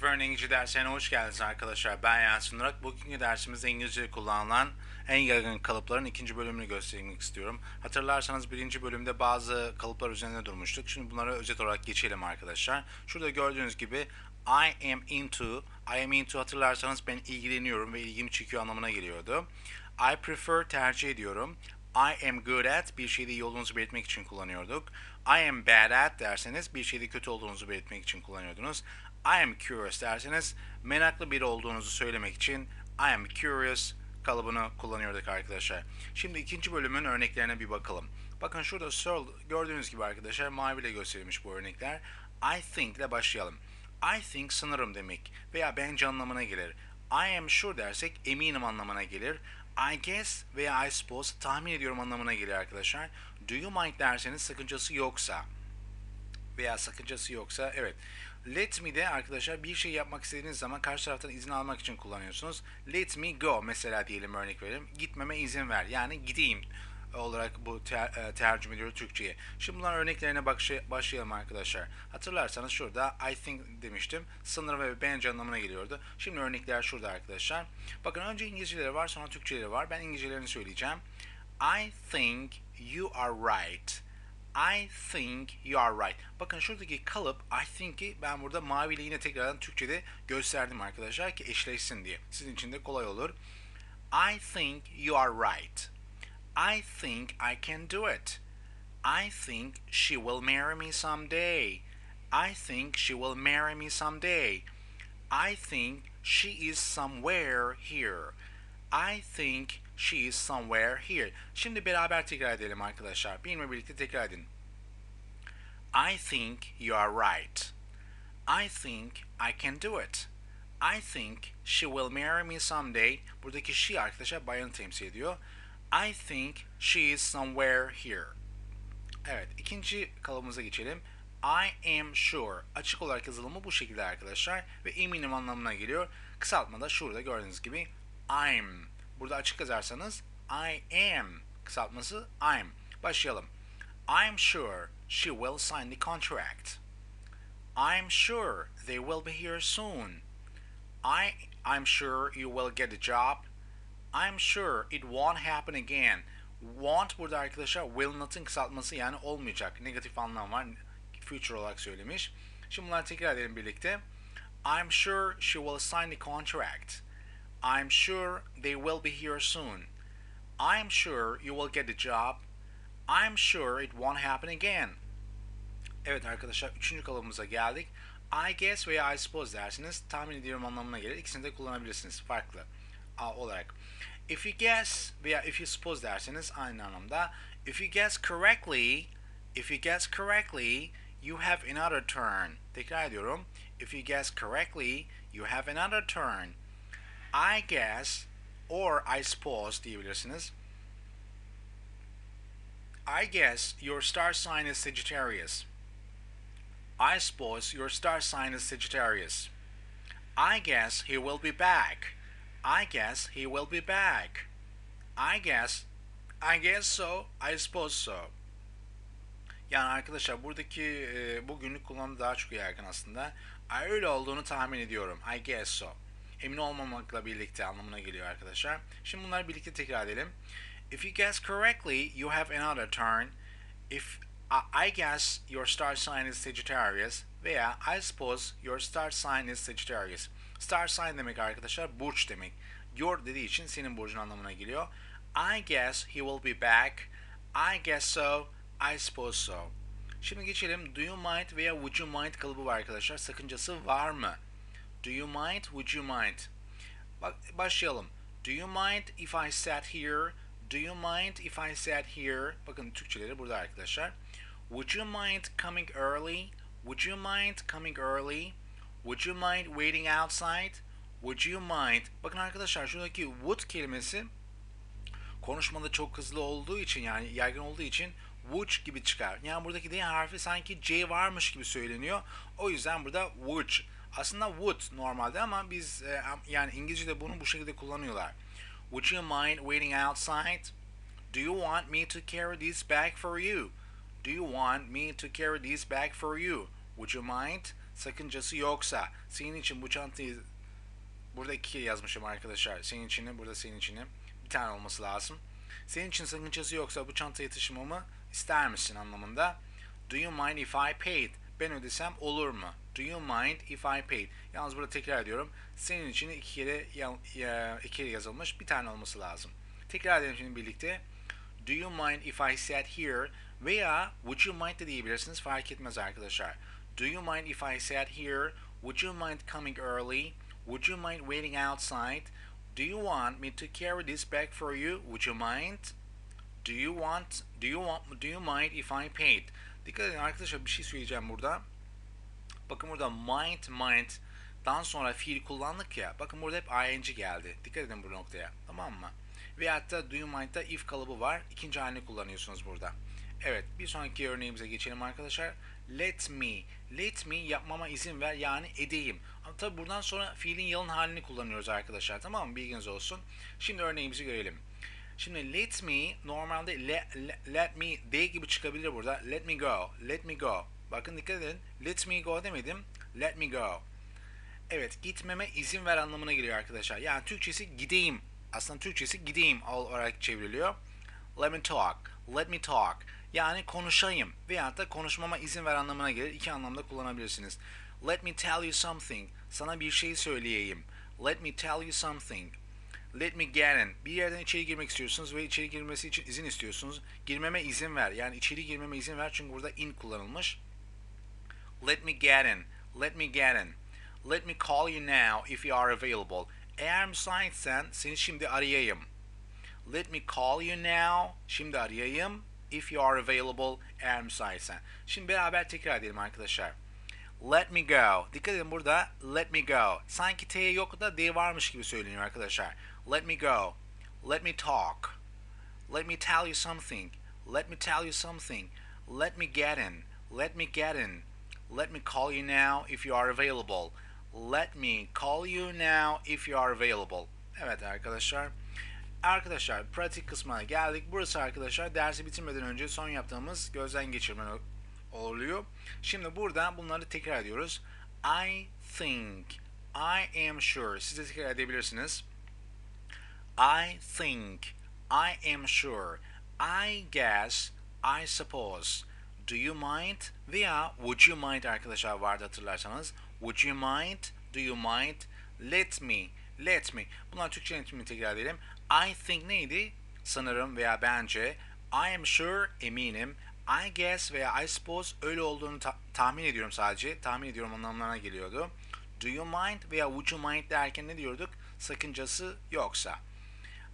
Sıfırın İngilizce derslerine hoş geldiniz arkadaşlar. Ben Yasin Nurak. Bugünkü dersimizde İngilizce kullanılan en yaygın kalıpların ikinci bölümünü göstermek istiyorum. Hatırlarsanız birinci bölümde bazı kalıplar üzerinde durmuştuk. Şimdi bunları özet olarak geçelim arkadaşlar. Şurada gördüğünüz gibi I am into, I am into hatırlarsanız ben ilgileniyorum ve ilgimi çekiyor anlamına geliyordu. I prefer tercih ediyorum. I am good at bir şeyde iyi olduğunuzu belirtmek için kullanıyorduk. I am bad at derseniz bir şeyde kötü olduğunuzu belirtmek için kullanıyordunuz. I am curious derseniz meraklı biri olduğunuzu söylemek için I am curious kalıbını kullanıyorduk arkadaşlar. Şimdi ikinci bölümün örneklerine bir bakalım. Bakın şurada sol gördüğünüz gibi arkadaşlar maviyle gösterilmiş bu örnekler. I think ile başlayalım. I think sanırım demek veya bence anlamına gelir. I am sure dersek eminim anlamına gelir. I guess veya I suppose tahmin ediyorum anlamına geliyor arkadaşlar. Do you mind derseniz sakıncası yoksa veya sakıncası yoksa evet. Let me de arkadaşlar bir şey yapmak istediğiniz zaman karşı taraftan izin almak için kullanıyorsunuz. Let me go mesela diyelim örnek verelim. Gitmeme izin ver. Yani gideyim olarak bu ter, e, tercüme ediyor Türkçe'ye. Şimdi bunların örneklerine başlayalım arkadaşlar. Hatırlarsanız şurada I think demiştim. Sınır ve bence anlamına geliyordu. Şimdi örnekler şurada arkadaşlar. Bakın önce İngilizceleri var sonra Türkçeleri var. Ben İngilizcelerini söyleyeceğim. I think you are right. I think you are right. Bakın şuradaki kalıp I think'i ben burada maviyle yine tekrardan Türkçe'de gösterdim arkadaşlar ki eşleşsin diye. Sizin için de kolay olur. I think you are right. I think I can do it. I think she will marry me someday. I think she will marry me someday. I think she is somewhere here. I think she is somewhere here. Şimdi beraber tekrar edelim arkadaşlar. Benimle birlikte tekrar edin. I think you are right. I think I can do it. I think she will marry me someday. Buradaki she arkadaşlar bayanı temsil ediyor. I think she is somewhere here. Evet, ikinci kalıbımıza geçelim. I am sure. Açık olarak yazılımı bu şekilde arkadaşlar ve eminim anlamına geliyor. Kısaltma da şurada gördüğünüz gibi I'm. Burada açık yazarsanız I am. Kısaltması I'm. Başlayalım. I'm sure she will sign the contract. I'm sure they will be here soon. I I'm sure you will get a job. I'm sure it won't happen again. Won't burada arkadaşlar will not'ın kısaltması yani olmayacak. Negatif anlam var. Future olarak söylemiş. Şimdi bunları tekrar edelim birlikte. I'm sure she will sign the contract. I'm sure they will be here soon. I'm sure you will get the job. I'm sure it won't happen again. Evet arkadaşlar üçüncü kalıbımıza geldik. I guess veya I suppose dersiniz tahmin ediyorum anlamına gelir. İkisini de kullanabilirsiniz farklı olarak. If you guess veya if you suppose derseniz aynı anlamda. If you guess correctly, if you guess correctly, you have another turn. Tekrar ediyorum. If you guess correctly, you have another turn. I guess or I suppose diyebilirsiniz. I guess your star sign is Sagittarius. I suppose your star sign is Sagittarius. I guess he will be back. I guess he will be back. I guess, I guess so, I suppose so. Yani arkadaşlar buradaki e, bu günlük kullanımı daha çok yaygın aslında. Öyle olduğunu tahmin ediyorum. I guess so. Emin olmamakla birlikte anlamına geliyor arkadaşlar. Şimdi bunları birlikte tekrar edelim. If you guess correctly, you have another turn. If uh, I guess your star sign is Sagittarius veya I suppose your star sign is Sagittarius. Star sign demek arkadaşlar burç demek. Your dediği için senin burcun anlamına geliyor. I guess he will be back. I guess so. I suppose so. Şimdi geçelim. Do you mind veya would you mind kalıbı var arkadaşlar. Sakıncası var mı? Do you mind? Would you mind? Bak başlayalım. Do you mind if I sat here? Do you mind if I sat here? Bakın Türkçeleri burada arkadaşlar. Would you mind coming early? Would you mind coming early? Would you mind waiting outside? Would you mind? Bakın arkadaşlar şuradaki would kelimesi konuşmada çok hızlı olduğu için yani yaygın olduğu için would gibi çıkar. Yani buradaki D harfi sanki C varmış gibi söyleniyor. O yüzden burada would. Aslında would normalde ama biz e, yani İngilizce'de bunu bu şekilde kullanıyorlar. Would you mind waiting outside? Do you want me to carry this bag for you? Do you want me to carry this bag for you? Would you mind? sakıncası yoksa senin için bu çantayı burada iki yazmışım arkadaşlar. Senin içini burada senin içini bir tane olması lazım. Senin için sakıncası yoksa bu çantayı taşımamı ister misin anlamında. Do you mind if I paid? Ben ödesem olur mu? Do you mind if I paid? Yalnız burada tekrar ediyorum. Senin için iki kere iki kere yazılmış bir tane olması lazım. Tekrar edelim şimdi birlikte. Do you mind if I sat here? Veya would you mind de diyebilirsiniz fark etmez arkadaşlar. Do you mind if I sat here? Would you mind coming early? Would you mind waiting outside? Do you want me to carry this bag for you? Would you mind? Do you want do you want do you mind if I paid? Dikkat edin arkadaşlar bir şey söyleyeceğim burada. Bakın burada mind mind dan sonra fiil kullandık ya. Bakın burada hep ing geldi. Dikkat edin bu noktaya. Tamam mı? Ve hatta do you mind'da if kalıbı var. İkinci halini kullanıyorsunuz burada. Evet bir sonraki örneğimize geçelim arkadaşlar. Let me. Let me yapmama izin ver yani edeyim. Ama tabi buradan sonra fiilin yalın halini kullanıyoruz arkadaşlar. Tamam mı? Bilginiz olsun. Şimdi örneğimizi görelim. Şimdi let me normalde let, let, let me D gibi çıkabilir burada. Let me go. Let me go. Bakın dikkat edin. Let me go demedim. Let me go. Evet gitmeme izin ver anlamına geliyor arkadaşlar. Yani Türkçesi gideyim. Aslında Türkçesi gideyim olarak çevriliyor. Let me talk. Let me talk. Yani konuşayım. Veyahut da konuşmama izin ver anlamına gelir. İki anlamda kullanabilirsiniz. Let me tell you something. Sana bir şey söyleyeyim. Let me tell you something. Let me get in. Bir yerden içeri girmek istiyorsunuz ve içeri girmesi için izin istiyorsunuz. Girmeme izin ver. Yani içeri girmeme izin ver çünkü burada in kullanılmış. Let me get in. Let me get in. Let me call you now if you are available. Eğer müsaitsen seni şimdi arayayım. Let me call you now. Şimdi arayayım. If you are available. Eğer müsaitsen. Şimdi beraber tekrar edelim arkadaşlar. Let me go. Dikkat edin burada let me go. Sanki T yok da D varmış gibi söyleniyor arkadaşlar. Let me go. Let me talk. Let me tell you something. Let me tell you something. Let me get in. Let me get in. Let me call you now if you are available. Let me call you now if you are available. Evet arkadaşlar. Arkadaşlar pratik kısmına geldik. Burası arkadaşlar dersi bitirmeden önce son yaptığımız gözden geçirme oluyor. Şimdi burada bunları tekrar ediyoruz. I think, I am sure. Siz de tekrar edebilirsiniz. I think, I am sure. I guess, I suppose. Do you mind? Veya would you mind arkadaşlar vardı hatırlarsanız. Would you mind? Do you mind? Let me. Let me. Bunlar Türkçe yönetimini tekrar edelim. I think neydi? Sanırım veya bence. I am sure eminim. I guess veya I suppose öyle olduğunu ta- tahmin ediyorum sadece. Tahmin ediyorum anlamlarına geliyordu. Do you mind veya would you mind derken ne diyorduk? Sakıncası yoksa.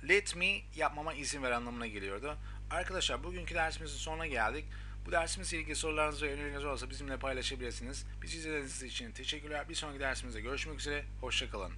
Let me yapmama izin ver anlamına geliyordu. Arkadaşlar bugünkü dersimizin sonuna geldik. Bu dersimizle ilgili sorularınız ve önerileriniz olursa bizimle paylaşabilirsiniz. Bizi izlediğiniz için teşekkürler. Bir sonraki dersimizde görüşmek üzere. Hoşçakalın.